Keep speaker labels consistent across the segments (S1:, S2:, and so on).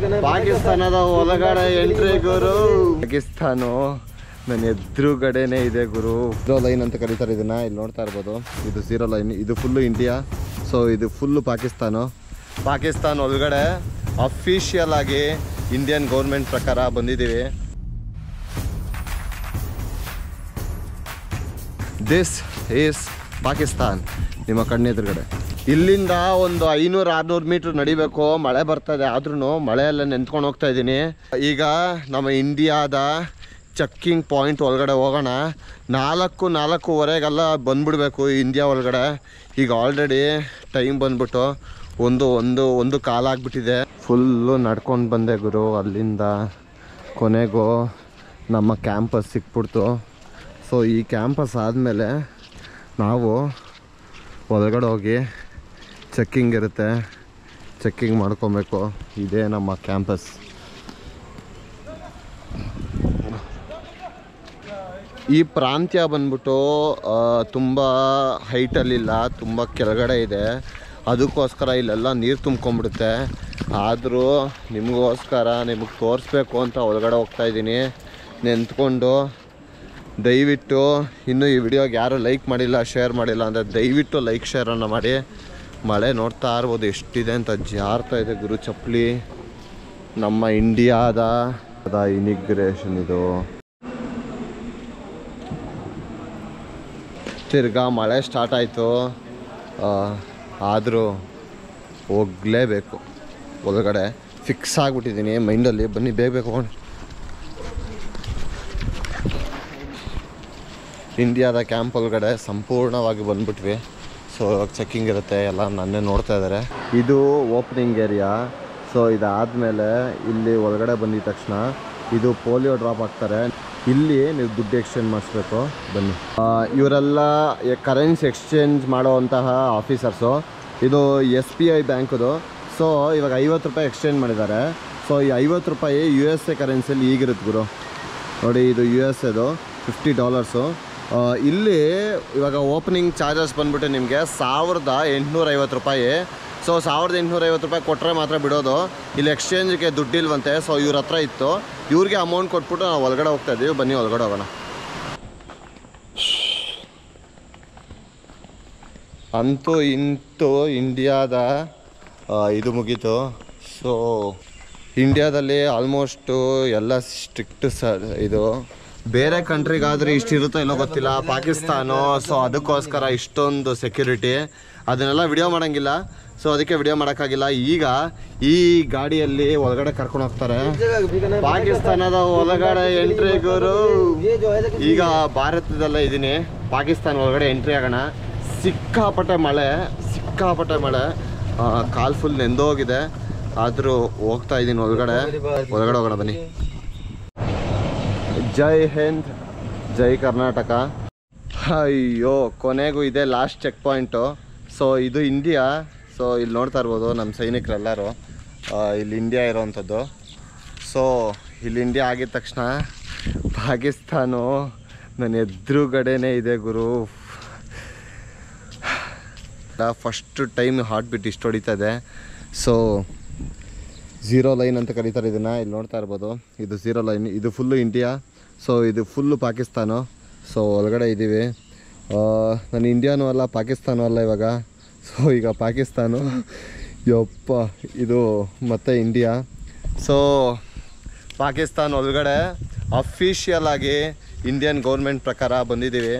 S1: ಪಾಕಿಸ್ತಾನದ ಒಳಗಡೆ ಎಂಟ್ರಿ ಗುರು. ಪಾಕಿಸ್ತಾನ ನನ್ನ ಎದುರುಗಡೆನೆ ಇದೆ ಗುರು. ಝೀರೋ ಲೈನ್ ಅಂತ ಕರೀತಾರೆ ಇದನ್ನ ಇಲ್ಲಿ ನೋಡ್ತಾ ಇರ್ಬೋದು. ಇದು ಝೀರೋ ಲೈನ್ ಇದು ಫುಲ್ಲು ಇಂಡಿಯಾ ಸೊ ಇದು ಫುಲ್ಲು ಪಾಕಿಸ್ತಾನ. ಪಾಕಿಸ್ತಾನ ಒಳಗಡೆ ಅಫಿಷಿಯಲ್ ಆಗಿ ಇಂಡಿಯನ್ ಗೌರ್ಮೆಂಟ್ ಪ್ರಕಾರ ಬಂದಿದ್ದೀವಿ. ದಿಸ್ ಈಸ್ ಪಾಕಿಸ್ತಾನ್ ನಿಮ್ಮ ಕಣ್ಣೆದುರುಗಡೆ. ಇಲ್ಲಿಂದ ಒಂದು ಐನೂರು ಆರ್ನೂರು ಮೀಟ್ರ್ ನಡಿಬೇಕು. ಮಳೆ ಬರ್ತದೆ. ಆದ್ರೂ ಮಳೆಯೆಲ್ಲ ನೆಂತ್ಕೊಂಡು ಹೋಗ್ತಾ ಇದ್ದೀನಿ. ಈಗ ನಮ್ಮ ಇಂಡಿಯಾದ ಚೆಕ್ಕಿಂಗ್ ಪಾಯಿಂಟ್ ಒಳಗಡೆ ಹೋಗೋಣ. ನಾಲ್ಕು ನಾಲ್ಕೂವರೆಗೆಲ್ಲ ಬಂದ್ಬಿಡ್ಬೇಕು ಇಂಡಿಯಾ ಒಳಗಡೆ. ಈಗ ಆಲ್ರೆಡಿ ಟೈಮ್ ಬಂದ್ಬಿಟ್ಟು ಒಂದು ಒಂದು ಒಂದು ಕಾಲಾಗ್ಬಿಟ್ಟಿದೆ ಫುಲ್ಲು ನಡ್ಕೊಂಡು ಬಂದೆ ಗುರು. ಅಲ್ಲಿಂದ ಕೊನೆಗೂ ನಮ್ಮ ಕ್ಯಾಂಪಸ್ ಸಿಕ್ಬಿಡ್ತು. ಸೊ ಈ ಕ್ಯಾಂಪಸ್ ಆದಮೇಲೆ ನಾವು ಒಳಗಡೆ ಹೋಗಿ ಚೆಕ್ಕಿಂಗ್ ಇರುತ್ತೆ. ಚೆಕ್ಕಿಂಗ್ ಮಾಡ್ಕೊಬೇಕು. ಇದೇ ನಮ್ಮ ಕ್ಯಾಂಪಸ್. ಈ ಪ್ರಾಂತ್ಯ ಬಂದ್ಬಿಟ್ಟು ತುಂಬ ಹೈಟಲ್ಲಿಲ್ಲ ತುಂಬ ಕೆಳಗಡೆ ಇದೆ. ಅದಕ್ಕೋಸ್ಕರ ಇಲ್ಲೆಲ್ಲ ನೀರು ತುಂಬ್ಕೊಂಬಿಡುತ್ತೆ ಆದರೂ ನಿಮಗೋಸ್ಕರ ನಿಮಗೆ ತೋರಿಸ್ಬೇಕು ಅಂತ ಒಳಗಡೆ ಹೋಗ್ತಾ ಇದ್ದೀನಿ. ನಿಂತ್ಕೊಂಡು ದಯವಿಟ್ಟು ಇನ್ನೂ ಈ ವಿಡಿಯೋಗೆ ಯಾರು ಲೈಕ್ ಮಾಡಿಲ್ಲ ಶೇರ್ ಮಾಡಿಲ್ಲ ಅಂದರೆ ದಯವಿಟ್ಟು ಲೈಕ್ ಶೇರನ್ನು ಮಾಡಿ. ಮಳೆ ನೋಡ್ತಾ ಇರ್ಬೋದು, ಎಷ್ಟಿದೆ ಅಂತ ಜಾರ್ತಾ ಇದೆ ಗುರು ಚಪ್ಪಲಿ. ನಮ್ಮ ಇಂಡಿಯಾದ ಅದ ಇನಿಗ್ರೇಷನ್ ಇದು. ತಿರ್ಗಾ ಮಳೆ ಸ್ಟಾರ್ಟ್ ಆಯಿತು. ಆದರೂ ಹೋಗಲೇಬೇಕು. ಒಳಗಡೆ ಫಿಕ್ಸ್ ಆಗಿಬಿಟ್ಟಿದ್ದೀನಿ ಮೈಂಡಲ್ಲಿ ಬನ್ನಿ, ಬೇಗ ಬೇಕು ಇಂಡಿಯಾದ ಕ್ಯಾಂಪ್ ಒಳಗಡೆ ಸಂಪೂರ್ಣವಾಗಿ ಬಂದ್ಬಿಟ್ವಿ. ಸೊ ಇವಾಗ ಚೆಕ್ಕಿಂಗ್ ಇರುತ್ತೆ, ಎಲ್ಲ ನನ್ನೇ ನೋಡ್ತಾ ಇದ್ದಾರೆ ಇದು ಓಪನಿಂಗ್ ಏರಿಯಾ ಸೊ ಇದಾದಮೇಲೆ ಇಲ್ಲಿ ಒಳಗಡೆ ಬಂದಿದ ತಕ್ಷಣ ಇದು ಪೋಲಿಯೋ ಡ್ರಾಪ್ ಆಗ್ತಾರೆ ಇಲ್ಲಿ ನೀವು ದುಡ್ಡು ಎಕ್ಸ್ಚೇಂಜ್ ಮಾಡಿಸ್ಬೇಕು. ಬನ್ನಿ. ಇವರೆಲ್ಲ ಕರೆನ್ಸಿ ಎಕ್ಸ್ಚೇಂಜ್ ಮಾಡುವಂತಹ ಆಫೀಸರ್ಸು ಇದು ಎಸ್ ಬಿ ಐ ಬ್ಯಾಂಕದು ಸೊ ಇವಾಗ ಐವತ್ತು ರೂಪಾಯಿ ಎಕ್ಸ್ಚೇಂಜ್ ಮಾಡಿದ್ದಾರೆ. ಸೊ ಈ ಐವತ್ತು ರೂಪಾಯಿ ಯು ಎಸ್ ಎ ಕರೆನ್ಸಿಯಲ್ಲಿ ಈಗಿರುತ್ತೆ ಗುರು. ನೋಡಿ, ಇದು ಯು ಎಸ್ ಎದು ಫಿಫ್ಟಿ ಡಾಲರ್ಸು ಇಲ್ಲಿ ಇವಾಗ ಓಪನಿಂಗ್ ಚಾರ್ಜಸ್ ಬಂದ್ಬಿಟ್ಟು ನಿಮಗೆ ಸಾವಿರದ ಎಂಟುನೂರ ಐವತ್ತು ರೂಪಾಯಿ. ಸೊ ಸಾವಿರದ ಎಂಟುನೂರ ಐವತ್ತು ರೂಪಾಯಿ ಕೊಟ್ಟರೆ ಮಾತ್ರ ಬಿಡೋದು. ಇಲ್ಲಿ ಎಕ್ಸ್ಚೇಂಜ್ಗೆ ದುಡ್ಡಿಲ್ವಂತೆ. ಸೊ ಇವ್ರ ಹತ್ರ ಇತ್ತು. ಇವ್ರಿಗೆ ಅಮೌಂಟ್ ಕೊಟ್ಬಿಟ್ಟು ನಾವು ಒಳಗಡೆ ಹೋಗ್ತಾ ಇದ್ದೀವಿ ಬನ್ನಿ, ಒಳಗಡೆ ಹೋಗೋಣ. ಅಂತೂ ಇಂತೂ ಇಂಡಿಯಾದ ಇದು ಮುಗೀತು. ಸೊ ಇಂಡಿಯಾದಲ್ಲಿ ಆಲ್ಮೋಸ್ಟು ಎಲ್ಲ ಸ್ಟ್ರಿಕ್ಟ್ ಸ ಇದು. ಬೇರೆ ಕಂಟ್ರಿಗಾದ್ರೆ ಇಷ್ಟಿರುತ್ತೋ ಏನೋ ಗೊತ್ತಿಲ್ಲ. ಪಾಕಿಸ್ತಾನ ಸೊ ಅದಕ್ಕೋಸ್ಕರ ಇಷ್ಟೊಂದು ಸೆಕ್ಯೂರಿಟಿ ಅದನ್ನೆಲ್ಲ ವಿಡಿಯೋ ಮಾಡೋಂಗಿಲ್ಲ. ಸೊ ಅದಕ್ಕೆ ವಿಡಿಯೋ ಮಾಡೋಕ್ಕಾಗಿಲ್ಲ. ಈಗ ಈ ಗಾಡಿಯಲ್ಲಿ ಒಳಗಡೆ ಕರ್ಕೊಂಡು ಹೋಗ್ತಾರೆ. ಪಾಕಿಸ್ತಾನದ ಒಳಗಡೆ ಎಂಟ್ರಿ ಗುರು. ಈಗ ಭಾರತದಲ್ಲೇ ಇದ್ದೀನಿ ಪಾಕಿಸ್ತಾನ ಒಳಗಡೆ ಎಂಟ್ರಿ ಆಗೋಣ. ಸಿಕ್ಕಾಪಟ್ಟೆ ಮಳೆ ಸಿಕ್ಕಾಪಟ್ಟೆ ಮಳೆ. ಕಾಲ್ ಫುಲ್ ನೆಂದೋಗಿದೆ. ಆದರೂ ಹೋಗ್ತಾ ಇದ್ದೀನಿ ಒಳಗಡೆ. ಒಳಗಡೆ ಹೋಗೋಣ ಬನ್ನಿ. ಜೈ ಹಿಂದ್, ಜೈ ಕರ್ನಾಟಕ. ಅಯ್ಯೋ, ಕೊನೆಗೂ ಇದೆ ಲಾಸ್ಟ್ ಚೆಕ್ ಪಾಯಿಂಟು ಸೊ ಇದು ಇಂಡಿಯಾ ಸೊ ಇಲ್ಲಿ ನೋಡ್ತಾ ಇರ್ಬೋದು ನಮ್ಮ ಸೈನಿಕರೆಲ್ಲರೂ. ಇಲ್ಲಿ ಇಂಡಿಯಾ ಇರೋವಂಥದ್ದು ಸೊ ಇಲ್ಲಿ ಇಂಡಿಯಾ ಆಗಿದ ತಕ್ಷಣ ಪಾಕಿಸ್ತಾನ ನನ್ನ ಎದುರುಗಡೆನೇ ಇದೆ ಗುರು. ಫಸ್ಟ್ ಟೈಮ್ ಹಾರ್ಟ್ ಬಿಟ್ ಇಷ್ಟು ಹೊಡಿತಾ ಇದೆ ಸೊ ಝೀರೋ ಲೈನ್ ಅಂತ ಕರೀತಾರೆ ಇದನ್ನು. ಇಲ್ಲಿ ನೋಡ್ತಾ ಇರ್ಬೋದು. ಇದು ಝೀರೋ ಲೈನ್ ಇದು ಫುಲ್ಲು ಇಂಡಿಯಾ ಸೊ ಇದು ಫುಲ್ಲು ಪಾಕಿಸ್ತಾನ. ಸೊ ಒಳಗಡೆ ಇದ್ದೀವಿ. ನಾನು ಇಂಡಿಯಾನು ಅಲ್ಲ, ಪಾಕಿಸ್ತಾನೂ ಅಲ್ಲ ಇವಾಗ. ಸೊ ಈಗ ಪಾಕಿಸ್ತಾನ. ಯಪ್ಪ, ಇದು ಮತ್ತೆ ಇಂಡಿಯಾ ಸೊ ಪಾಕಿಸ್ತಾನ ಒಳಗಡೆ ಅಫಿಷಿಯಲ್ ಆಗಿ ಇಂಡಿಯನ್ ಗೌರ್ಮೆಂಟ್ ಪ್ರಕಾರ ಬಂದಿದ್ದೀವಿ.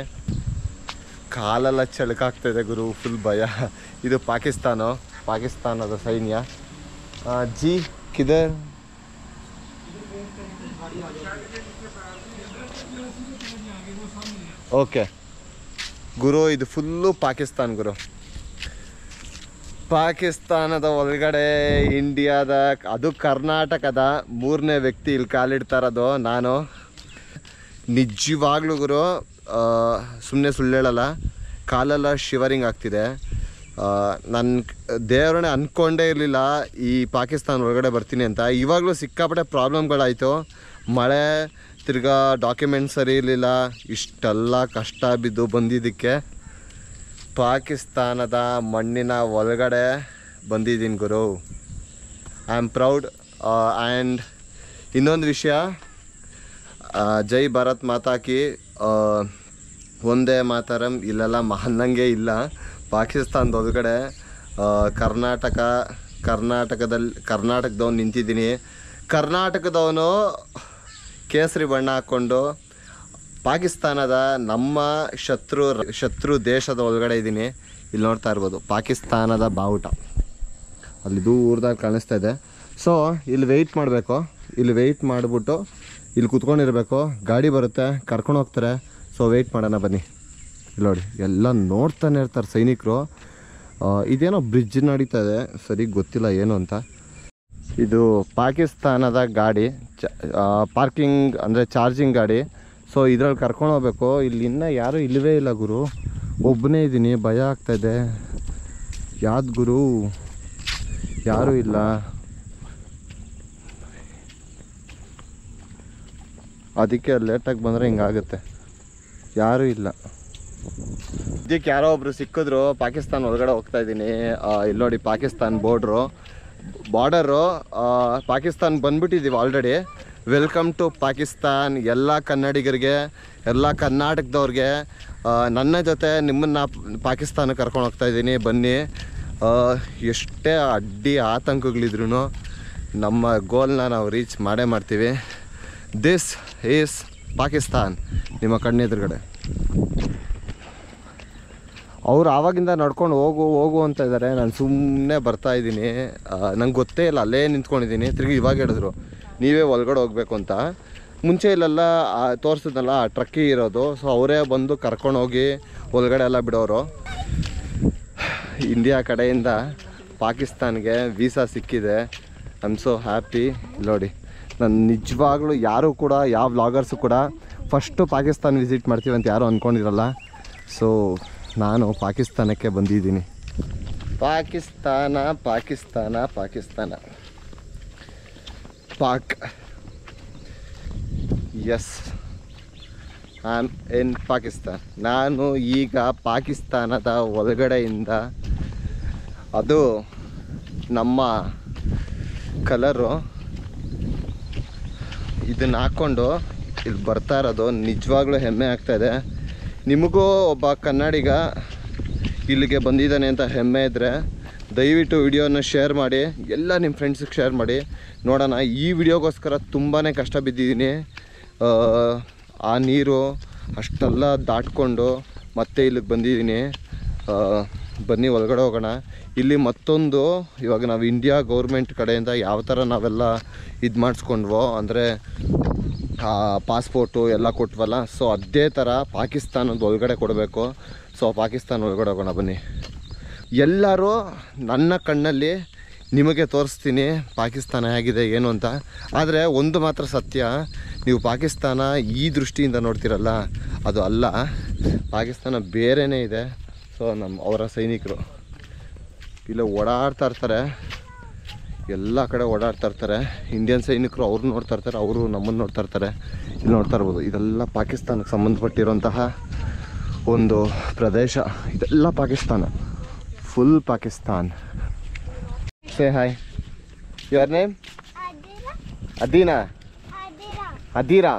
S1: ಕಾಲೆಲ್ಲ ಚಳಕಾಗ್ತಿದೆ ಗುರು ಫುಲ್ ಭಯ. ಇದು ಪಾಕಿಸ್ತಾನ, ಪಾಕಿಸ್ತಾನದ ಸೈನ್ಯ. ಜಿ, ಕಿದರ್? ಓಕೆ ಗುರು, ಇದು ಫುಲ್ಲು ಪಾಕಿಸ್ತಾನ್ ಗುರು. ಪಾಕಿಸ್ತಾನದ ಒಳಗಡೆ ಇಂಡಿಯಾದ ಅದು ಕರ್ನಾಟಕದ ಮೂರನೇ ವ್ಯಕ್ತಿ ಇಲ್ಲಿ ಕಾಲಿಡ್ತಾ ಇರೋದು ನಾನು. ನಿಜವಾಗ್ಲೂ ಗುರು ಸುಮ್ಮನೆ ಸುಳ್ಳು ಹೇಳಲ್ಲ, ಕಾಲೆಲ್ಲ ಶಿವರಿಂಗ್ ಆಗ್ತಿದೆ. ನನ್ನ ದೇವರನ್ನೇ ಅಂದ್ಕೊಂಡೇ ಇರಲಿಲ್ಲ ಈ ಪಾಕಿಸ್ತಾನ ಒಳಗಡೆ ಬರ್ತೀನಿ ಅಂತ. ಇವಾಗಲೂ ಸಿಕ್ಕಾಪಟ್ಟೆ ಪ್ರಾಬ್ಲಮ್ಗಳಾಯಿತು ಮಳೆ ತಿರ್ಗಾ ಡಾಕ್ಯುಮೆಂಟ್ ಸರಿ ಇರಲಿಲ್ಲ. ಇಷ್ಟೆಲ್ಲ ಕಷ್ಟ ಬಿದ್ದು ಬಂದಿದ್ದಕ್ಕೆ ಪಾಕಿಸ್ತಾನದ ಮಣ್ಣಿನ ಒಳಗಡೆ ಬಂದಿದ್ದೀನಿ ಗುರು. ಐ ಆಮ್ ಪ್ರೌಡ್ ಆ್ಯಂಡ್ ಇನ್ನೊಂದು ವಿಷಯ ಜೈ ಭಾರತ್ ಮಾತಾಕಿ ಒಂದೇ ಮಾತಾರಂ, ಇಲ್ಲೆಲ್ಲ ಮಹನ್ನಂಗೆ ಇಲ್ಲ. ಪಾಕಿಸ್ತಾನದ ಒಳಗಡೆ ಕರ್ನಾಟಕ ಕರ್ನಾಟಕದಲ್ಲಿ ಕರ್ನಾಟಕದವ್ನು ನಿಂತಿದ್ದೀನಿ. ಕರ್ನಾಟಕದವನು ಕೇಸರಿ ಬಣ್ಣ ಹಾಕ್ಕೊಂಡು ಪಾಕಿಸ್ತಾನದ ನಮ್ಮ ಶತ್ರು ಶತ್ರು ದೇಶದ ಒಳಗಡೆ ಇದ್ದೀನಿ ಇಲ್ಲಿ ನೋಡ್ತಾ ಇರ್ಬೋದು, ಪಾಕಿಸ್ತಾನದ ಬಾವುಟ. ಅಲ್ಲಿ ದೂರದಾಗ ಕಾಣಿಸ್ತಾ ಇದೆ. ಸೊ ಇಲ್ಲಿ ವೆಯ್ಟ್ ಮಾಡಬೇಕು. ಇಲ್ಲಿ ವೆಯ್ಟ್ ಮಾಡಿಬಿಟ್ಟು ಇಲ್ಲಿ ಕುತ್ಕೊಂಡಿರ್ಬೇಕು. ಗಾಡಿ ಬರುತ್ತೆ, ಕರ್ಕೊಂಡು ಹೋಗ್ತಾರೆ. ಸೊ ವೆಯ್ಟ್ ಮಾಡೋಣ ಬನ್ನಿ. ಇಲ್ಲಿ ನೋಡಿ, ಎಲ್ಲ ನೋಡ್ತಾನೆ ಇರ್ತಾರೆ ಸೈನಿಕರು. ಇದೇನೋ ಬ್ರಿಡ್ಜ್ ನಡೀತಾ ಇದೆ. ಸರಿ, ಗೊತ್ತಿಲ್ಲ ಏನು ಅಂತ. ಇದು ಪಾಕಿಸ್ತಾನದ ಗಾಡಿ, ಚ ಪಾರ್ಕಿಂಗ್ ಅಂದರೆ ಚಾರ್ಜಿಂಗ್ ಗಾಡಿ. ಸೊ ಇದ್ರಲ್ಲಿ ಕರ್ಕೊಂಡು ಹೋಗ್ಬೇಕು. ಇಲ್ಲಿ ಇನ್ನೂ ಯಾರೂ ಇಲ್ಲವೇ ಇಲ್ಲ ಗುರು. ಒಬ್ಬನೇ ಇದ್ದೀನಿ ಭಯ ಆಗ್ತಾಯಿದೆ ಯಾವ್ದು ಗುರು? ಯಾರೂ ಇಲ್ಲ. ಅದಕ್ಕೆ ಲೇಟಾಗಿ ಬಂದರೆ ಹಿಂಗಾಗುತ್ತೆ ಯಾರೂ ಇಲ್ಲ. ಇದಕ್ಕೆ ಯಾರೋ ಒಬ್ರು ಸಿಕ್ಕಿದ್ರು. ಪಾಕಿಸ್ತಾನ ಒಳಗಡೆ ಹೋಗ್ತಾ ಇದ್ದೀನಿ ಇಲ್ಲಿ ನೋಡಿ ಪಾಕಿಸ್ತಾನ್ ಬೋರ್ಡ್ರು ಬಾರ್ಡರು ಪಾಕಿಸ್ತಾನ್ ಬಂದ್ಬಿಟ್ಟಿದ್ದೀವಿ ಆಲ್ರೆಡಿ ವೆಲ್ಕಮ್ ಟು ಪಾಕಿಸ್ತಾನ್, ಎಲ್ಲ ಕನ್ನಡಿಗರಿಗೆ, ಎಲ್ಲ ಕರ್ನಾಟಕದವ್ರಿಗೆ. ನನ್ನ ಜೊತೆ ನಿಮ್ಮನ್ನು ಪಾಕಿಸ್ತಾನಕ್ಕೆ ಕರ್ಕೊಂಡು ಹೋಗ್ತಾ ಇದ್ದೀನಿ, ಬನ್ನಿ. ಎಷ್ಟೇ ಅಡ್ಡಿ ಆತಂಕಗಳಿದ್ರು ನಮ್ಮ ಗೋಲ್ನ ನಾವು ರೀಚ್ ಮಾಡೇ ಮಾಡ್ತೀವಿ. ದಿಸ್ ಈಸ್ ಪಾಕಿಸ್ತಾನ್, ನಿಮ್ಮ ಕಣ್ಣೆದುರುಗಡೆ. ಅವ್ರು ಆವಾಗಿಂದ ನಡ್ಕೊಂಡು ಹೋಗು ಹೋಗು ಅಂತ ಇದ್ದಾರೆ ನಾನು ಸುಮ್ಮನೆ ಬರ್ತಾ ಇದ್ದೀನಿ. ನಂಗೆ ಗೊತ್ತೇ ಇಲ್ಲ, ಅಲ್ಲೇ ನಿಂತ್ಕೊಂಡಿದ್ದೀನಿ. ತಿರುಗಿ ಇವಾಗ ಹೇಳಿದ್ರು, ನೀವೇ ಒಳಗಡೆ ಹೋಗ್ಬೇಕು ಅಂತ. ಮುಂಚೆ ಇಲ್ಲೆಲ್ಲ ತೋರಿಸಿದ್ನಲ್ಲ ಟ್ರಕ್ಕಿ ಇರೋದು. ಸೊ ಅವರೇ ಬಂದು ಕರ್ಕೊಂಡು ಹೋಗಿ ಒಳಗಡೆ ಎಲ್ಲ ಬಿಡೋರು. ಇಂಡಿಯಾ ಕಡೆಯಿಂದ ಪಾಕಿಸ್ತಾನ್ಗೆ ವೀಸಾ ಸಿಕ್ಕಿದೆ. ಐ ಆಮ್ ಸೋ ಹ್ಯಾಪಿ ನೋಡಿ, ನಾನು ನಿಜವಾಗ್ಲೂ ಯಾರೂ ಕೂಡ, ಯಾವ ವ್ಲಾಗರ್ಸು ಕೂಡ ಫಸ್ಟು ಪಾಕಿಸ್ತಾನ ವಿಸಿಟ್ ಮಾಡ್ತೀವಿ ಅಂತ ಯಾರೂ ಅಂದ್ಕೊಂಡಿರಲ್ಲ ಸೊ ನಾನು ಪಾಕಿಸ್ತಾನಕ್ಕೆ ಬಂದಿದ್ದೀನಿ. Pakistan Pakistan Pakistan. Pak. Yes I am in Pakistan ನಾನು ಈಗ ಪಾಕಿಸ್ತಾನದ ಒಳಗಡೆಯಿಂದ ಅದು ನಮ್ಮ ಕಲರು ಇದನ್ನ ಹಾಕ್ಕೊಂಡು ಇಲ್ಲಿ ಬರ್ತಾ ಇರೋದು. ನಿಜವಾಗ್ಲೂ ಹೆಮ್ಮೆ ಆಗ್ತಾಯಿದೆ ನಿಮಗೂ ಒಬ್ಬ ಕನ್ನಡಿಗ ಇಲ್ಲಿಗೆ ಬಂದಿದ್ದಾನೆ ಅಂತ ಹೆಮ್ಮೆ ಇದ್ದರೆ ದಯವಿಟ್ಟು ವಿಡಿಯೋನ ಶೇರ್ ಮಾಡಿ ಎಲ್ಲ ನಿಮ್ಮ ಫ್ರೆಂಡ್ಸಿಗೆ ಶೇರ್ ಮಾಡಿ. ನೋಡೋಣ ಈ ವಿಡಿಯೋಗೋಸ್ಕರ ತುಂಬಾ ಕಷ್ಟ ಬಿದ್ದಿದ್ದೀನಿ. ಆ, ನೀರು ಅಷ್ಟೆಲ್ಲ ದಾಟ್ಕೊಂಡು ಮತ್ತೆ ಇಲ್ಲಿಗೆ ಬಂದಿದ್ದೀನಿ. ಬನ್ನಿ ಒಳಗಡೆ ಹೋಗೋಣ. ಇಲ್ಲಿ ಮತ್ತೊಂದು ಇವಾಗ ನಾವು ಇಂಡಿಯಾ ಗೌರ್ಮೆಂಟ್ ಕಡೆಯಿಂದ ಯಾವ ಥರ ನಾವೆಲ್ಲ ಇದು ಮಾಡಿಸ್ಕೊಂಡ್ವೋ ಅಂದರೆ ಪಾಸ್ಪೋರ್ಟು ಎಲ್ಲ ಕೊಟ್ವಲ್ಲ ಸೊ ಅದೇ ಥರ ಪಾಕಿಸ್ತಾನದ ಒಳಗಡೆ ಕೊಡಬೇಕು. ಸೊ ಪಾಕಿಸ್ತಾನ ಒಳಗಡೆ ಹೋಗೋಣ ಬನ್ನಿ. ಎಲ್ಲರೂ ನನ್ನ ಕಣ್ಣಲ್ಲಿ ನಿಮಗೆ ತೋರಿಸ್ತೀನಿ ಪಾಕಿಸ್ತಾನ ಹೇಗಿದೆ, ಏನು ಅಂತ. ಆದರೆ ಒಂದು ಮಾತ್ರ ಸತ್ಯ, ನೀವು ಪಾಕಿಸ್ತಾನ ಈ ದೃಷ್ಟಿಯಿಂದ ನೋಡ್ತಿರಲ್ಲ, ಅದು ಅಲ್ಲ. ಪಾಕಿಸ್ತಾನ ಬೇರೆಯೇ ಇದೆ. ಸೊ ನಮ್ಮ ಅವರ ಸೈನಿಕರು. ಇಲ್ಲ ಓಡಾಡ್ತಾ ಇರ್ತಾರೆ. ಎಲ್ಲ ಕಡೆ ಓಡಾಡ್ತಾ ಇರ್ತಾರೆ. ಇಂಡಿಯನ್ ಸೈನಿಕರು ಅವ್ರು ನೋಡ್ತಾ ಇರ್ತಾರೆ ಅವರು ನಮ್ಮನ್ನು ನೋಡ್ತಾ ಇರ್ತಾರೆ. ಇಲ್ಲಿ ನೋಡ್ತಾ ಇರ್ಬೋದು. ಇದೆಲ್ಲ ಪಾಕಿಸ್ತಾನಕ್ಕೆ ಸಂಬಂಧಪಟ್ಟಿರುವಂತಹ ಒಂದು ಪ್ರದೇಶ. ಇದೆಲ್ಲ Pakistan. Full Pakistan. Say hi your name ಅದೀನಾ ಅದೀರಾ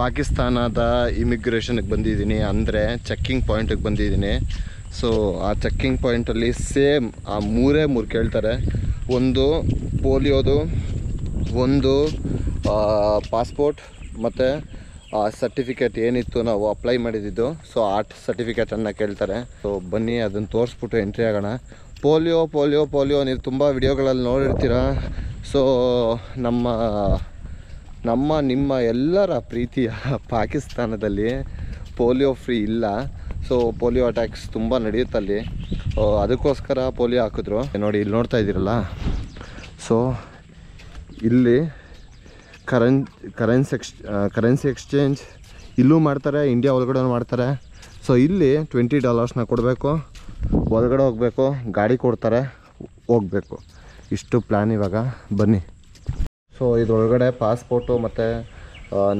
S1: ಪಾಕಿಸ್ತಾನದ ಇಮಿಗ್ರೇಷನ್ಗೆ ಬಂದಿದ್ದೀನಿ. ಅಂದರೆ ಚೆಕ್ಕಿಂಗ್ ಪಾಯಿಂಟಿಗೆ ಬಂದಿದ್ದೀನಿ. ಸೊ ಆ ಚೆಕ್ಕಿಂಗ್ ಪಾಯಿಂಟಲ್ಲಿ ಸೇಮ್ ಆ ಮೂರೇ ಮೂರು ಕೇಳ್ತಾರೆ. ಒಂದು ಪೋಲಿಯೋದು, ಒಂದು ಪಾಸ್ಪೋರ್ಟ್ ಮತ್ತು, ಆ ಸರ್ಟಿಫಿಕೇಟ್ ಏನಿತ್ತು ನಾವು ಅಪ್ಲೈ ಮಾಡಿದ್ದು. ಸೊ ಆ ಸರ್ಟಿಫಿಕೇಟನ್ನು ಕೇಳ್ತಾರೆ. ಸೊ ಬನ್ನಿ, ಅದನ್ನು ತೋರಿಸ್ಬಿಟ್ಟು ಎಂಟ್ರಿ ಆಗೋಣ. ಪೋಲಿಯೋ ಪೋಲಿಯೋ ಪೋಲಿಯೋ, ನೀವು ತುಂಬ ವಿಡಿಯೋಗಳಲ್ಲಿ ನೋಡಿರ್ತೀರ. ಸೊ ನಮ್ಮ ನಮ್ಮ, ನಿಮ್ಮ ಎಲ್ಲರ ಪ್ರೀತಿಯ ಪಾಕಿಸ್ತಾನದಲ್ಲಿ ಪೋಲಿಯೋ ಫ್ರೀ ಇಲ್ಲ. ಸೊ ಪೋಲಿಯೋ ಅಟ್ಯಾಕ್ಸ್ ತುಂಬ ನಡೆಯುತ್ತಲ್ಲಿ ಅಲ್ಲಿ. ಅದಕ್ಕೋಸ್ಕರ ಪೋಲಿಯೋ ಹಾಕಿದ್ರು. ನೋಡಿ, ಇಲ್ಲಿ ನೋಡ್ತಾ ಇದ್ದೀರಲ್ಲ? ಸೊ ಇಲ್ಲಿ ಕರೆನ್ ಕರೆನ್ಸಿ ಎಕ್ಸ್ ಕರೆನ್ಸಿ ಎಕ್ಸ್ಚೇಂಜ್ ಇಲ್ಲೂ ಮಾಡ್ತಾರೆ ಇಂಡಿಯಾ ಒಳಗಡೆ ಮಾಡ್ತಾರೆ. ಸೊ ಇಲ್ಲಿ ಟ್ವೆಂಟಿ ಡಾಲರ್ಸ್ನ ಕೊಡಬೇಕು. ಒಳಗಡೆ ಹೋಗಬೇಕು, ಗಾಡಿ ಕೊಡ್ತಾರೆ, ಹೋಗಬೇಕು. ಇಷ್ಟು ಪ್ಲ್ಯಾನ್ ಇವಾಗ. ಬನ್ನಿ. ಸೊ ಇದ್ರೊಳಗಡೆ ಪಾಸ್ಪೋರ್ಟು ಮತ್ತು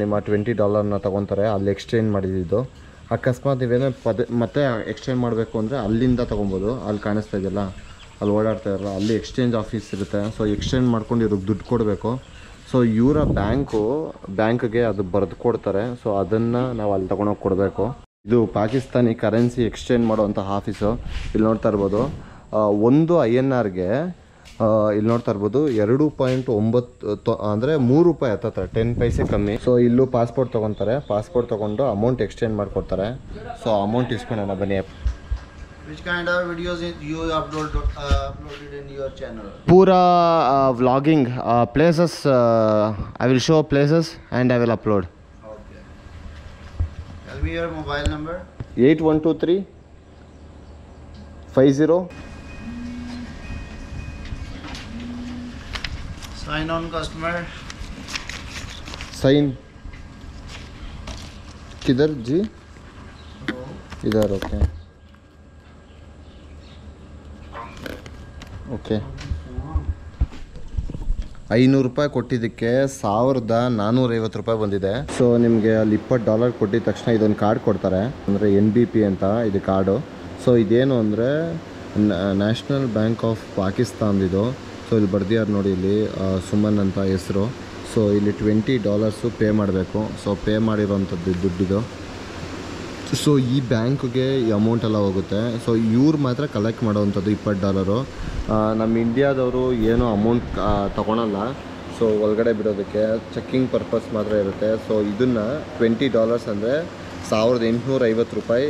S1: ನಿಮ್ಮ ಟ್ವೆಂಟಿ ಡಾಲರ್ನ ತೊಗೊತಾರೆ. ಅಲ್ಲಿ ಎಕ್ಸ್ಚೇಂಜ್ ಮಾಡಿದ್ದು. ಅಕಸ್ಮಾತ್ ನೀವೇನೋ ಪದೇ, ಮತ್ತೆ ಎಕ್ಸ್ಚೇಂಜ್ ಮಾಡಬೇಕು ಅಂದರೆ ಅಲ್ಲಿಂದ ತೊಗೊಬೋದು. ಅಲ್ಲಿ ಕಾಣಿಸ್ತಾ ಇದೆಯಲ್ಲ, ಅಲ್ಲಿ ಓಡಾಡ್ತಾ ಇರಲ್ಲ, ಅಲ್ಲಿ ಎಕ್ಸ್ಚೇಂಜ್ ಆಫೀಸ್ ಇರುತ್ತೆ. ಸೊ ಎಕ್ಸ್ಚೇಂಜ್ ಮಾಡ್ಕೊಂಡು ಇವ್ರಿಗೆ ದುಡ್ಡು ಕೊಡಬೇಕು. ಸೊ ಇವರ ಬ್ಯಾಂಕು, ಬ್ಯಾಂಕ್ಗೆ ಅದು ಬರೆದು ಕೊಡ್ತಾರೆ. ಸೊ ಅದನ್ನು ನಾವು ಅಲ್ಲಿ ತೊಗೊಂಡೋಗಿ ಕೊಡಬೇಕು. ಇದು ಪಾಕಿಸ್ತಾನಿ ಕರೆನ್ಸಿ ಎಕ್ಸ್ಚೇಂಜ್ ಮಾಡುವಂಥ ಆಫೀಸು ಇಲ್ಲಿ ನೋಡ್ತಾ ಇರ್ಬೋದು. ಒಂದು ಐ ಎನ್ ಆರ್ಗೆ ಇಲ್ಲಿ ನೋಡ್ತಾ ಇರ್ಬೋದು ಎರಡು ಪಾಯಿಂಟ್ ಒಂಬತ್ತು ಅಂದರೆ ಮೂರು ರೂಪಾಯಿ ಹತ್ತತ್ರ ಟೆನ್ ಪೈಸೆ ಕಮ್ಮಿ. ಸೊ ಇಲ್ಲೂ ಪಾಸ್ಪೋರ್ಟ್ ತೊಗೊತಾರೆ. ಪಾಸ್ಪೋರ್ಟ್ ತೊಗೊಂಡು ಅಮೌಂಟ್ ಎಕ್ಸ್ಚೇಂಜ್ ಮಾಡಿಕೊಡ್ತಾರೆ. ಸೊ ಅಮೌಂಟ್ ಇಸ್ಕೊಳ್ಳೋಣ ಬನ್ನಿ.
S2: Uh?
S1: ಪೂರಾ vlogging places I will show places and I will upload
S2: mobile number.
S1: Eight one two three five zero
S2: Sign on customer.
S1: ಕಿದರ್ ಜಿ इधर ಓಕೆ ಓಕೆ ಐನೂರು ರೂಪಾಯಿ ಕೊಟ್ಟಿದ್ದಕ್ಕೆ ಸಾವಿರದ ನಾನ್ನೂರೈವತ್ತು ರೂಪಾಯಿ ಬಂದಿದೆ. ಸೊ ನಿಮಗೆ ಅಲ್ಲಿ ಇಪ್ಪತ್ತು ಡಾಲರ್ ಕೊಟ್ಟಿದ ತಕ್ಷಣ ಇದೊಂದು ಕಾರ್ಡ್ ಕೊಡ್ತಾರೆ. ಅಂದರೆ ಎನ್ ಬಿ ಪಿ ಅಂತ ಇದು ಕಾರ್ಡು ಸೊ ಇದೇನು ಅಂದರೆ ನ್ಯಾಷನಲ್ ಬ್ಯಾಂಕ್ ಆಫ್ ಪಾಕಿಸ್ತಾನ್ದಿದು ಸೊ ಇಲ್ಲಿ ಬರ್ದಿಯಾರ ನೋಡಿ ಇಲ್ಲಿ ಸುಮನ್ ಅಂತ ಹೆಸರು. ಸೊ ಇಲ್ಲಿ ಟ್ವೆಂಟಿ ಡಾಲರ್ಸು ಪೇ ಮಾಡಬೇಕು. ಸೊ ಪೇ ಮಾಡಿರೋವಂಥದ್ದು ದುಡ್ಡಿದು. ಸೊ ಈ ಬ್ಯಾಂಕ್ಗೆ ಅಮೌಂಟ್ ಎಲ್ಲ ಹೋಗುತ್ತೆ. ಸೊ ಇವ್ರು ಮಾತ್ರ ಕಲೆಕ್ಟ್ ಮಾಡೋವಂಥದ್ದು ಇಪ್ಪತ್ತು ಡಾಲರು ನಮ್ಮ ಇಂಡಿಯಾದವರು ಏನೂ ಅಮೌಂಟ್ ತೊಗೊಳಲ್ಲ. ಸೊ ಒಳಗಡೆ ಬಿಡೋದಕ್ಕೆ ಚೆಕ್ಕಿಂಗ್ ಪರ್ಪಸ್ ಮಾತ್ರ ಇರುತ್ತೆ. ಸೊ ಇದನ್ನು ಟ್ವೆಂಟಿ ಡಾಲರ್ಸ್ ಅಂದರೆ ಸಾವಿರದ ಎಂಟುನೂರ ರೂಪಾಯಿ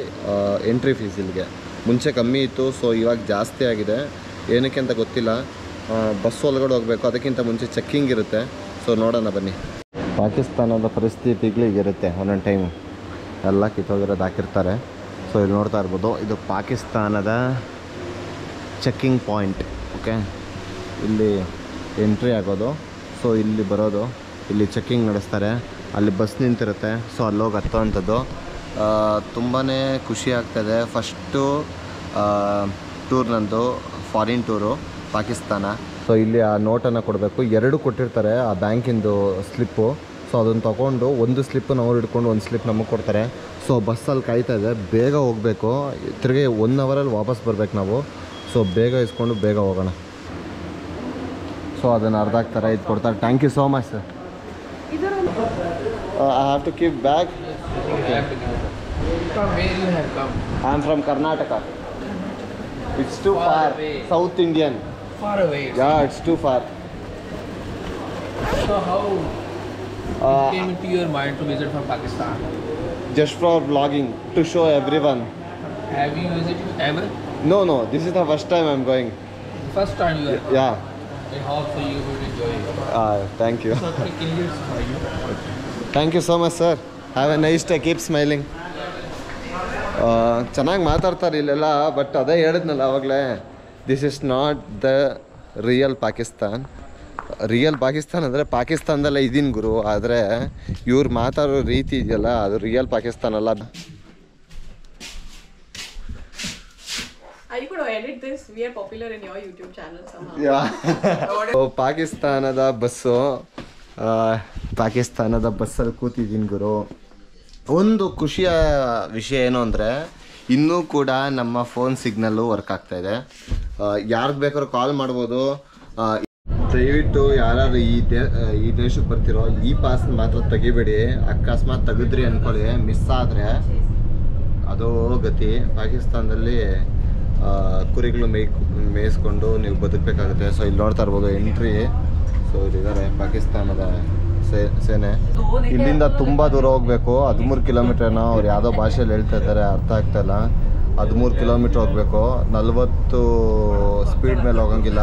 S1: ಎಂಟ್ರಿ ಫೀಸ್ ಇಲ್ಲಿಗೆ. ಮುಂಚೆ ಕಮ್ಮಿ ಇತ್ತು. ಸೊ ಇವಾಗ ಜಾಸ್ತಿ ಆಗಿದೆ. ಏನಕ್ಕೆ ಅಂತ ಗೊತ್ತಿಲ್ಲ. ಬಸ್ ಒಳಗಡೆ ಹೋಗಬೇಕು. ಅದಕ್ಕಿಂತ ಮುಂಚೆ ಚೆಕ್ಕಿಂಗ್ ಇರುತ್ತೆ. ಸೊ ನೋಡೋಣ ಬನ್ನಿ. ಪಾಕಿಸ್ತಾನದ ಪರಿಸ್ಥಿತಿಗಳು ಇರುತ್ತೆ. ಒಂದೊಂದು ಟೈಮು ಎಲ್ಲ ಕಿತ್ತೋಗಿರೋದು ಹಾಕಿರ್ತಾರೆ. ಸೊ ಇಲ್ಲಿ ನೋಡ್ತಾ ಇರ್ಬೋದು. ಇದು ಪಾಕಿಸ್ತಾನದ ಚೆಕ್ಕಿಂಗ್ ಪಾಯಿಂಟ್ ಓಕೆ ಇಲ್ಲಿ ಎಂಟ್ರಿ ಆಗೋದು. ಸೊ ಇಲ್ಲಿ ಬರೋದು. ಇಲ್ಲಿ ಚೆಕ್ಕಿಂಗ್ ನಡೆಸ್ತಾರೆ. ಅಲ್ಲಿ ಬಸ್ ನಿಂತಿರುತ್ತೆ. ಸೊ ಅಲ್ಲೋಗಿ ಹತ್ತೋವಂಥದ್ದು. ತುಂಬಾ ಖುಷಿ ಆಗ್ತದೆ ಫಸ್ಟು ಟೂರ್ ನಂದು ಫಾರಿನ್ ಟೂರು ಪಾಕಿಸ್ತಾನ. ಸೊ ಇಲ್ಲಿ ಆ ನೋಟನ್ನು ಕೊಡಬೇಕು. ಎರಡು ಕೊಟ್ಟಿರ್ತಾರೆ ಆ ಬ್ಯಾಂಕಿಂದು ಸ್ಲಿಪ್ಪು. ಸೊ ಅದನ್ನು ತೊಗೊಂಡು ಒಂದು ಸ್ಲಿಪ್ಪನ್ನು ಅವ್ರು ಹಿಡ್ಕೊಂಡು ಒಂದು ಸ್ಲಿಪ್ ನಮಗೆ ಕೊಡ್ತಾರೆ. ಸೊ ಬಸ್ಸಲ್ಲಿ ಕಾಯ್ತಾ ಇದೆ. ಬೇಗ ಹೋಗಬೇಕು. ತಿರುಗಿ ಒನ್ ಅವರಲ್ಲಿ ವಾಪಸ್ ಬರಬೇಕು ನಾವು. ಸೊ ಬೇಗ ಇಸ್ಕೊಂಡು ಬೇಗ ಹೋಗೋಣ. ಸೊ ಅದನ್ನು ಅರ್ಧ ಥರ ಇದು ಕೊಡ್ತಾರೆ. Thank you so much sir I have to keep
S3: back?
S1: I am from Karnataka it's too far. South Indian
S3: Far away.
S1: Yeah it's too far
S3: So how came into your mind to visit from Pakistan?
S1: Just for blogging to show everyone
S3: Have you visited ever?
S1: No no this is the first time I am going
S3: The first time you are.
S1: Yeah
S3: I hope so you will enjoy it.
S1: Thank you
S3: So three kilometers for you.
S1: Thank you so much sir have a nice day keep smiling ಚೆನ್ನಾಗಿ ಮಾತಾಡ್ತಾರೆ ಇಲ್ಲೆಲ್ಲ but ಅದೇ ಹೇಳಿದ್ನಲ್ಲ ಆವಾಗಲೇ this is not the real Pakistan real Pakistan ಅಂದರೆ ಪಾಕಿಸ್ತಾನದಲ್ಲೇ ಇದೀನಿ ಗುರು ಆದರೆ ಇವ್ರು ಮಾತಾಡೋ ರೀತಿ ಇದೆಯಲ್ಲ ಅದು ರಿಯಲ್ ಪಾಕಿಸ್ತಾನ್ ಅಲ್ಲ. ಪಾಕಿಸ್ತಾನದ ಬಸ್ಸು ಪಾಕಿಸ್ತಾನದ ಬಸ್ಸಲ್ಲಿ ಕೂತಿದ್ದೀನಿ ಗುರು. ಒಂದು ಖುಷಿಯ ವಿಷಯ ಏನು ಅಂದರೆ ಇನ್ನೂ ಕೂಡ ನಮ್ಮ ಫೋನ್ ಸಿಗ್ನಲ್ಲು ವರ್ಕ್ ಆಗ್ತಾಯಿದೆ ಇದೆ. ಯಾರಿಗೆ ಬೇಕಾದ್ರೂ ಕಾಲ್ ಮಾಡ್ಬೋದು. ದಯವಿಟ್ಟು ಯಾರು ಈ ದೇ ಈ ದೇಶಕ್ಕೆ ಬರ್ತಿರೋ ಈ ಪಾಸ್ ಮಾತ್ರ ತೆಗಿಬೇಡಿ. ಅಕಸ್ಮಾತ್ ತೆಗೆದ್ರಿ ಅಂದ್ಕೊಳ್ಳಿ ಮಿಸ್ ಆದರೆ ಅದು ಗತಿ. ಪಾಕಿಸ್ತಾನದಲ್ಲಿ ಕುರಿಗಳು ಮೇಯ್, ಮೇಯಿಸ್ಕೊಂಡು ನೀವು ಬದುಕಬೇಕಾಗುತ್ತೆ. ಸೊ ಇಲ್ಲಿ ನೋಡ್ತಾ ಇರ್ಬೋದು ಎಂಟ್ರಿ ಸೊ ಇಲ್ಲಿದ್ದಾರೆ ಪಾಕಿಸ್ತಾನದ ಸೇನೆ. ಇಲ್ಲಿಂದ ತುಂಬ ದೂರ ಹೋಗಬೇಕು. ಹದಿಮೂರು ಕಿಲೋಮೀಟರ್ನ ಅವ್ರು ಯಾವುದೋ ಭಾಷೆಯಲ್ಲಿ ಹೇಳ್ತಾ ಇದ್ದಾರೆ, ಅರ್ಥ ಆಗ್ತಾ ಇಲ್ಲ. ಹದಿಮೂರು ಕಿಲೋಮೀಟ್ರ್ ಹೋಗಬೇಕು. ನಲ್ವತ್ತು ಸ್ಪೀಡ್ ಮೇಲೆ ಹೋಗಂಗಿಲ್ಲ.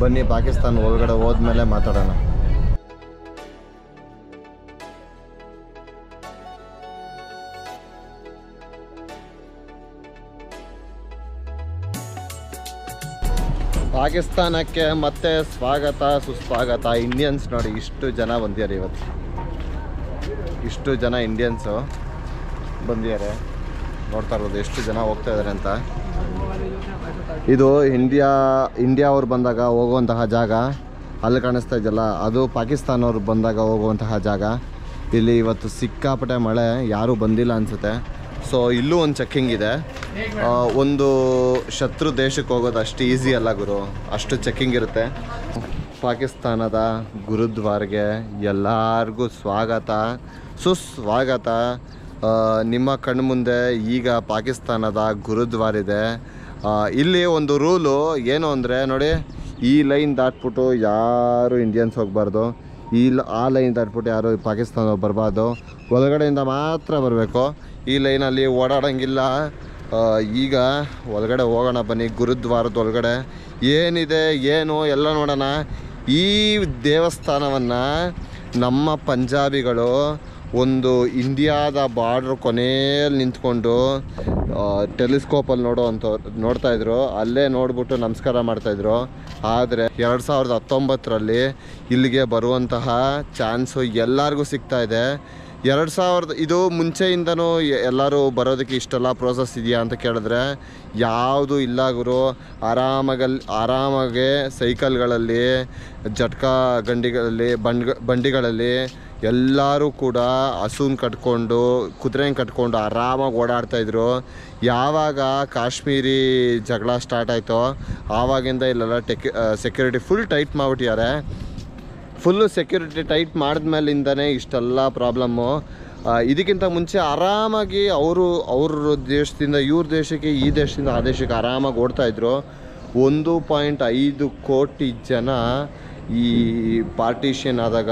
S1: ಬನ್ನಿ ಪಾಕಿಸ್ತಾನ ಒಳಗಡೆ ಹೋದ್ಮೇಲೆ ಮಾತಾಡೋಣ. ಪಾಕಿಸ್ತಾನಕ್ಕೆ ಮತ್ತೆ ಸ್ವಾಗತ, ಸುಸ್ವಾಗತ. ಇಂಡಿಯನ್ಸ್ ನೋಡಿ, ಇಷ್ಟು ಜನ ಬಂದಿದ್ದಾರೆ ಇವತ್ತು. ಇಷ್ಟು ಜನ ಇಂಡಿಯನ್ಸು ಬಂದಿದ್ದಾರೆ. ನೋಡ್ತಾ ಇರ್ಬೋದು ಎಷ್ಟು ಜನ ಹೋಗ್ತಾ ಇದ್ದಾರೆ ಅಂತ. ಇದು ಇಂಡಿಯಾ ಇಂಡಿಯಾ ಅವ್ರು ಬಂದಾಗ ಹೋಗುವಂತಹ ಜಾಗ. ಅಲ್ಲಿ ಕಾಣಿಸ್ತಾ ಇದೆಯಲ್ಲ, ಅದು ಪಾಕಿಸ್ತಾನವ್ರು ಬಂದಾಗ ಹೋಗುವಂತಹ ಜಾಗ. ಇಲ್ಲಿ ಇವತ್ತು ಸಿಕ್ಕಾಪಟ್ಟೆ ಮಳೆ, ಯಾರೂ ಬಂದಿಲ್ಲ ಅನಿಸುತ್ತೆ. ಸೊ ಇಲ್ಲೂ ಒಂದು ಚೆಕ್ಕಿಂಗ್ ಇದೆ. ಒಂದು ಶತ್ರು ದೇಶಕ್ಕೆ ಹೋಗೋದು ಅಷ್ಟು ಈಸಿ ಅಲ್ಲ ಗುರು. ಅಷ್ಟು ಚೆಕ್ಕಿಂಗ್ ಇರುತ್ತೆ. ಪಾಕಿಸ್ತಾನದ ಗುರುದ್ವಾರ್ಗೆ ಎಲ್ಲರಿಗೂ ಸ್ವಾಗತ. ಸುಸ್ವಾಗತ. ನಿಮ್ಮ ಕಣ್ಮುಂದೆ ಈಗ ಪಾಕಿಸ್ತಾನದ ಗುರುದ್ವಾರ ಇದೆ. ಇಲ್ಲಿ ಒಂದು ರೂಲು ಏನು ಅಂದರೆ ನೋಡಿ, ಈ ಲೈನ್ ದಾಟ್ಬಿಟ್ಟು ಯಾರು ಇಂಡಿಯನ್ಸ್ ಹೋಗಬಾರ್ದು. ಈ ಆ ಲೈನ್ ದಾಟ್ಬಿಟ್ಟು ಯಾರು ಪಾಕಿಸ್ತಾನ ಬರಬಾರ್ದು. ಒಳಗಡೆಯಿಂದ ಮಾತ್ರ ಬರಬೇಕು. ಈ ಲೈನಲ್ಲಿ ಓಡಾಡೋಂಗಿಲ್ಲ. ಈಗ ಒಳಗಡೆ ಹೋಗೋಣ ಬನ್ನಿ, ಗುರುದ್ವಾರದ ಒಳಗಡೆ. ಏನಿದೆ, ಏನು ಎಲ್ಲ ನೋಡೋಣ. ಈ ದೇವಸ್ಥಾನವನ್ನು ನಮ್ಮ ಪಂಜಾಬಿಗಳು ಒಂದು ಇಂಡಿಯಾದ ಬಾರ್ಡ್ರ್ ಕೊನೆಯಲ್ಲಿ ನಿಂತ್ಕೊಂಡು ಟೆಲಿಸ್ಕೋಪಲ್ಲಿ ನೋಡೋ ಅಂತ ನೋಡ್ತಾ ಇದ್ರು. ಅಲ್ಲೇ ನೋಡ್ಬಿಟ್ಟು ನಮಸ್ಕಾರ ಮಾಡ್ತಾಯಿದ್ರು ಆದರೆ ಎರಡು ಸಾವಿರದ ಹತ್ತೊಂಬತ್ತರಲ್ಲಿ ಇಲ್ಲಿಗೆ ಬರುವಂತಹ ಚಾನ್ಸು ಎಲ್ಲರಿಗೂ ಸಿಗ್ತಾ ಇದೆ. ಎರಡು ಸಾವಿರದ, ಇದು ಮುಂಚೆಯಿಂದನೂ ಎಲ್ಲರೂ ಬರೋದಕ್ಕೆ ಇಷ್ಟೆಲ್ಲ ಪ್ರೋಸೆಸ್ ಇದೆಯಾ ಅಂತ ಕೇಳಿದ್ರೆ, ಯಾವುದು ಇಲ್ಲ ಗುರು. ಆರಾಮಾಗಲ್ಲಿ ಆರಾಮಾಗೆ ಸೈಕಲ್ಗಳಲ್ಲಿ, ಜಟ್ಕಾ ಗಂಡಿಗಳಲ್ಲಿ, ಬಂಡ್, ಬಂಡಿಗಳಲ್ಲಿ ಎಲ್ಲರೂ ಕೂಡ ಹಸುನ ಕಟ್ಕೊಂಡು, ಕುದುರೆನ ಕಟ್ಕೊಂಡು ಆರಾಮಾಗಿ ಓಡಾಡ್ತಾಯಿದ್ರು ಯಾವಾಗ ಕಾಶ್ಮೀರಿ ಜಗಳ ಸ್ಟಾರ್ಟ್ ಆಯಿತೋ, ಆವಾಗಿಂದ ಇಲ್ಲೆಲ್ಲ ಟೆಕ್ ಸೆಕ್ಯೂರಿಟಿ ಫುಲ್ ಟೈಟ್ ಮಾಡಿಬಿಟ್ಟಿದ್ದಾರೆ. ಫುಲ್ಲು ಸೆಕ್ಯೂರಿಟಿ ಟೈಟ್ ಮಾಡಿದ್ಮೇಲಿಂದನೇ ಇಷ್ಟೆಲ್ಲ ಪ್ರಾಬ್ಲಮ್ಮು ಇದಕ್ಕಿಂತ ಮುಂಚೆ ಆರಾಮಾಗಿ ಅವರು, ಅವ್ರ ದೇಶದಿಂದ, ಇವ್ರ ದೇಶಕ್ಕೆ, ಈ ದೇಶದಿಂದ ಆ ದೇಶಕ್ಕೆ ಆರಾಮಾಗಿ ಓಡ್ತಾಯಿದ್ರು ಒಂದು ಪಾಯಿಂಟ್ ಐದು ಕೋಟಿ ಜನ ಈ ಪಾರ್ಟಿಷನ್ ಆದಾಗ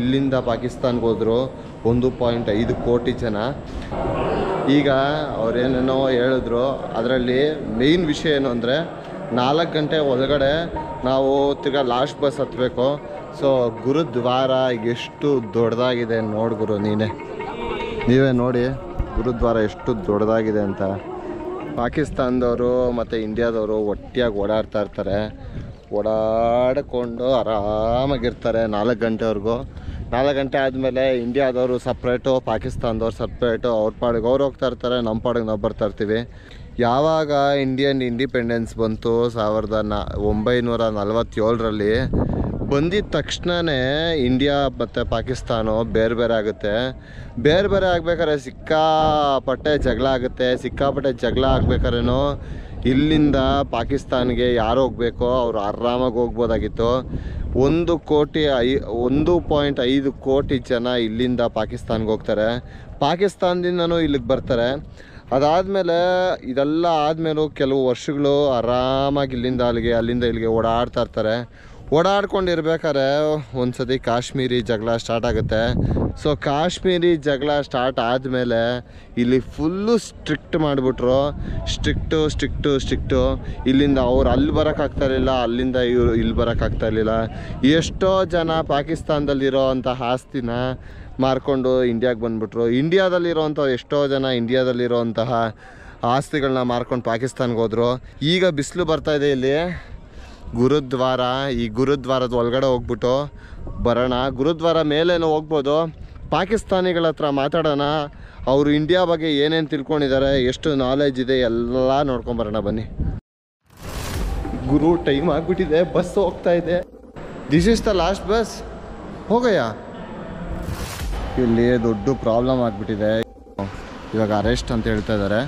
S1: ಇಲ್ಲಿಂದ ಪಾಕಿಸ್ತಾನ್ಗೆ ಹೋದ್ರು ಒಂದು ಪಾಯಿಂಟ್ ಐದು ಕೋಟಿ ಜನ. ಈಗ ಅವ್ರೇನೇನೋ ಹೇಳಿದ್ರು, ಅದರಲ್ಲಿ ಮೇಯ್ನ್ ವಿಷಯ ಏನು ಅಂದರೆ ನಾಲ್ಕು ಗಂಟೆ ಒಳಗಡೆ ನಾವು ತಿರ್ಗ ಲಾಸ್ಟ್ ಬಸ್ ಹತ್ತಬೇಕು ಸೊ ಗುರುದ್ವಾರ ಎಷ್ಟು ದೊಡ್ಡದಾಗಿದೆ ನೋಡು ಗುರು ನೀನೇ. ನೀವೇ ನೋಡಿ, ಗುರುದ್ವಾರ ಎಷ್ಟು ದೊಡ್ಡದಾಗಿದೆ ಅಂತ. ಪಾಕಿಸ್ತಾನದವರು ಮತ್ತು ಇಂಡಿಯಾದವರು ಒಟ್ಟಿಯಾಗಿ ಓಡಾಡ್ತಾ ಇರ್ತಾರೆ. ಓಡಾಡಿಕೊಂಡು ಆರಾಮಾಗಿರ್ತಾರೆ ನಾಲ್ಕು ಗಂಟೆವರೆಗೂ. ನಾಲ್ಕು ಗಂಟೆ ಆದಮೇಲೆ ಇಂಡಿಯಾದವರು ಸಪ್ರೇಟು ಪಾಕಿಸ್ತಾನದವ್ರು ಸಪ್ರೇಟು ಅವ್ರ ಪಾಡಿಗೆ ಅವ್ರು ಹೋಗ್ತಾ ಇರ್ತಾರೆ ನಮ್ಮ ಪಾಡಿಗೆ ನಾವು ಬರ್ತಾ ಇರ್ತೀವಿ. ಯಾವಾಗ ಇಂಡಿಯನ್ ಇಂಡಿಪೆಂಡೆನ್ಸ್ ಬಂತು ಸಾವಿರದ ನ, ಒಂಬೈನೂರ ನಲವತ್ತೇಳರಲ್ಲಿ, ಬಂದಿದ ತಕ್ಷಣವೇ ಇಂಡಿಯಾ ಮತ್ತು ಪಾಕಿಸ್ತಾನ ಬೇರೆ ಬೇರೆ ಆಗುತ್ತೆ. ಬೇರೆ ಬೇರೆ ಆಗ್ಬೇಕಾದ್ರೆ ಸಿಕ್ಕಾಪಟ್ಟೆ ಜಗಳ ಆಗುತ್ತೆ, ಸಿಕ್ಕಾಪಟ್ಟೆ ಜಗಳ ಆಗ್ಬೇಕಾದ್ರೇನು ಇಲ್ಲಿಂದ ಪಾಕಿಸ್ತಾನ್ಗೆ ಯಾರು ಹೋಗ್ಬೇಕೋ ಅವ್ರು ಆರಾಮಾಗಿ ಹೋಗ್ಬೋದಾಗಿತ್ತು. ಒಂದು ಕೋಟಿ ಐ, ಒಂದು ಪಾಯಿಂಟ್ ಐದು ಕೋಟಿ ಜನ ಇಲ್ಲಿಂದ ಪಾಕಿಸ್ತಾನ್ಗೆ ಹೋಗ್ತಾರೆ. ಪಾಕಿಸ್ತಾನದಿಂದನೂ ಇಲ್ಲಿಗೆ ಬರ್ತಾರೆ. ಅದಾದಮೇಲೆ ಇದೆಲ್ಲ ಆದಮೇಲೂ ಕೆಲವು ವರ್ಷಗಳು ಆರಾಮಾಗಿ ಇಲ್ಲಿಂದ ಅಲ್ಲಿಗೆ, ಅಲ್ಲಿಂದ ಇಲ್ಲಿಗೆ ಓಡಾಡ್ತಾ ಇರ್ತಾರೆ. ಓಡಾಡ್ಕೊಂಡಿರ್ಬೇಕಾದ್ರೆ ಒಂದು ಸತಿ ಕಾಶ್ಮೀರಿ ಜಗಳ ಸ್ಟಾರ್ಟ್ ಆಗುತ್ತೆ. ಸೊ ಕಾಶ್ಮೀರಿ ಜಗಳ ಸ್ಟಾರ್ಟ್ ಆದಮೇಲೆ ಇಲ್ಲಿ ಫುಲ್ಲು ಸ್ಟ್ರಿಕ್ಟ್ ಮಾಡಿಬಿಟ್ರು. ಸ್ಟ್ರಿಕ್ಟು ಸ್ಟ್ರಿಕ್ಟು ಸ್ಟ್ರಿಕ್ಟು ಇಲ್ಲಿಂದ ಅವ್ರು ಅಲ್ಲಿ ಬರೋಕ್ಕಾಗ್ತಾ ಇರಲಿಲ್ಲ, ಅಲ್ಲಿಂದ ಇವರು ಇಲ್ಲಿ ಬರೋಕ್ಕಾಗ್ತಾ ಇರಲಿಲ್ಲ. ಎಷ್ಟೋ ಜನ ಪಾಕಿಸ್ತಾನದಲ್ಲಿರೋ ಅಂಥ ಆಸ್ತಿನ ಮಾರ್ಕೊಂಡು ಇಂಡಿಯಾಗೆ ಬಂದ್ಬಿಟ್ರು. ಇಂಡಿಯಾದಲ್ಲಿರೋವಂಥ ಎಷ್ಟೋ ಜನ ಇಂಡಿಯಾದಲ್ಲಿರೋವಂತಹ ಆಸ್ತಿಗಳನ್ನ ಮಾರ್ಕೊಂಡು ಪಾಕಿಸ್ತಾನ್ಗೆ ಹೋದರು. ಈಗ ಬಿಸಿಲು ಬರ್ತಾಯಿದೆ ಇಲ್ಲಿ. ಗುರುದ್ವಾರ, ಈ ಗುರುದ್ವಾರದ ಒಳಗಡೆ ಹೋಗ್ಬಿಟ್ಟು ಬರೋಣ. ಗುರುದ್ವಾರ ಮೇಲೇನೋ ಹೋಗ್ಬೋದು. ಪಾಕಿಸ್ತಾನಿಗಳ ಹತ್ರ ಮಾತಾಡೋಣ. ಅವರು ಇಂಡಿಯಾ ಬಗ್ಗೆ ಏನೇನು ತಿಳ್ಕೊಂಡಿದ್ದಾರೆ, ಎಷ್ಟು ನಾಲೆಜ್ ಇದೆ, ಎಲ್ಲ ನೋಡ್ಕೊಂಬರೋಣ ಬನ್ನಿ. ಗುರು ಟೈಮ್ ಆಗಿಬಿಟ್ಟಿದೆ ಬಸ್ ಹೋಗ್ತಾ ಇದೆ. This is the last bus ಹೋಗಯ್ಯ? ಇಲ್ಲಿ ದೊಡ್ಡ ಪ್ರಾಬ್ಲಮ್ ಆಗಿಬಿಟ್ಟಿದೆ. ಇವಾಗ ಅರೆಸ್ಟ್ ಅಂತ ಹೇಳ್ತಾ ಇದ್ದಾರೆ